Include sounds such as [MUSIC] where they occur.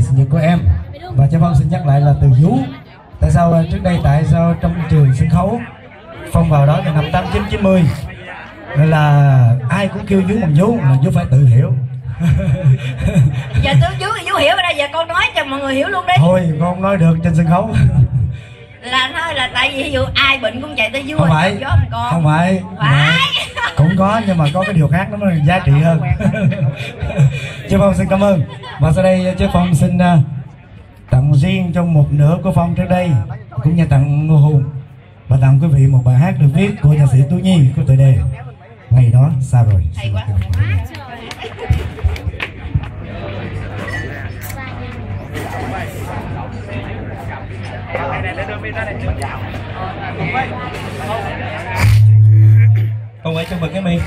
sinh nhật của em. Và cho phong xin nhắc lại là từ vũ. Tại sao ờ, trước đây tại sao trong trường sân khấu phong vào đó từ năm tám chín chín mươi? Nên là ai cũng kêu vũ bằng vũ mà vũ phải tự hiểu. [LAUGHS] Giờ tôi chú chú hiểu ở đây giờ con nói cho mọi người hiểu luôn đi thôi con không nói được trên sân khấu. [LAUGHS] Là thôi là tại vì ví dụ ai bệnh cũng chạy tới vui không phải gió mình con không phải. Phải. Cũng có nhưng mà có cái điều khác nó mới giá trị hơn [LAUGHS] chứ phong xin cảm ơn. Và sau đây chứ phong xin uh, tặng riêng cho một nửa của phong trước đây cũng như tặng ngô hùng. Và tặng quý vị một bài hát được viết của nhạc sĩ tú nhi có tựa đề ngày đó xa rồi. Hay quá. Con quay cho bật cái mi